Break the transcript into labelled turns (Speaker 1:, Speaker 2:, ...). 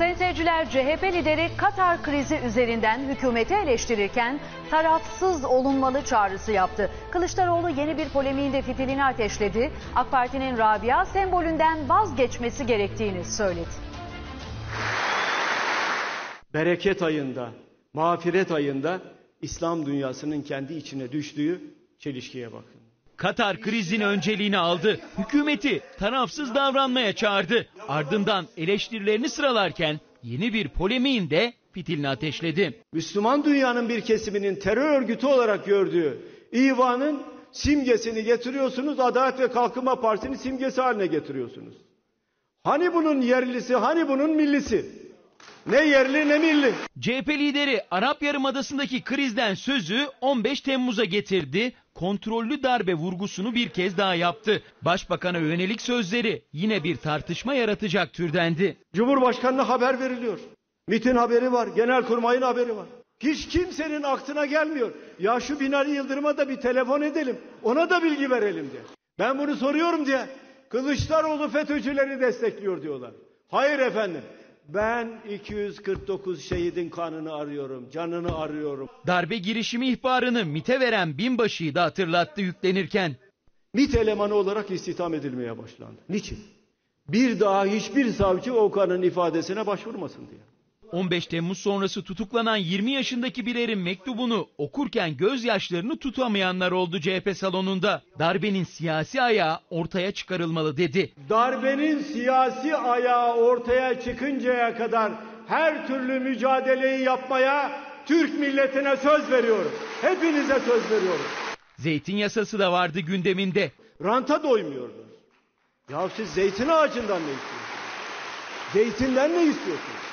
Speaker 1: Sayın seyirciler CHP lideri Katar krizi üzerinden hükümeti eleştirirken tarafsız olunmalı çağrısı yaptı. Kılıçdaroğlu yeni bir polemiğin de fitilini ateşledi. AK Parti'nin Rabia sembolünden vazgeçmesi gerektiğini söyledi.
Speaker 2: bereket ayında, mağfiret ayında İslam dünyasının kendi içine düştüğü çelişkiye bakın.
Speaker 3: Katar krizin önceliğini aldı. Hükümeti tarafsız davranmaya çağırdı. Ardından eleştirilerini sıralarken yeni bir polemiğin de fitilini ateşledi.
Speaker 2: Müslüman dünyanın bir kesiminin terör örgütü olarak gördüğü İvan'ın simgesini getiriyorsunuz, Adalet ve Kalkınma Partisi'nin simgesi haline getiriyorsunuz. Hani bunun yerlisi, hani bunun millisi? Ne yerli ne milli.
Speaker 3: CHP lideri Arap Yarımadası'ndaki krizden sözü 15 Temmuz'a getirdi. Kontrollü darbe vurgusunu bir kez daha yaptı. Başbakan'a yönelik sözleri yine bir tartışma yaratacak türdendi.
Speaker 2: Cumhurbaşkanına haber veriliyor. MİT'in haberi var, Genelkurmay'ın haberi var. Hiç kimsenin aklına gelmiyor. Ya şu Binali Yıldırım'a da bir telefon edelim, ona da bilgi verelim diye. Ben bunu soruyorum diye. Kılıçdaroğlu FETÖ'cüleri destekliyor diyorlar. Hayır efendim. Ben 249 şehidin kanını arıyorum, canını arıyorum.
Speaker 3: Darbe girişimi ihbarını MIT'e veren binbaşıyı da hatırlattı yüklenirken.
Speaker 2: MİT elemanı olarak istihdam edilmeye başlandı. Niçin? Bir daha hiçbir savcı Okan'ın ifadesine başvurmasın diye.
Speaker 3: 15 Temmuz sonrası tutuklanan 20 yaşındaki Biler'in mektubunu okurken gözyaşlarını tutamayanlar oldu CHP salonunda. Darbenin siyasi ayağı ortaya çıkarılmalı dedi.
Speaker 2: Darbenin siyasi ayağı ortaya çıkıncaya kadar her türlü mücadeleyi yapmaya Türk milletine söz veriyorum. Hepinize söz veriyorum.
Speaker 3: Zeytin yasası da vardı gündeminde.
Speaker 2: Ranta doymuyorlar. Ya siz zeytin ağacından ne istiyorsunuz? Zeytinden ne istiyorsunuz?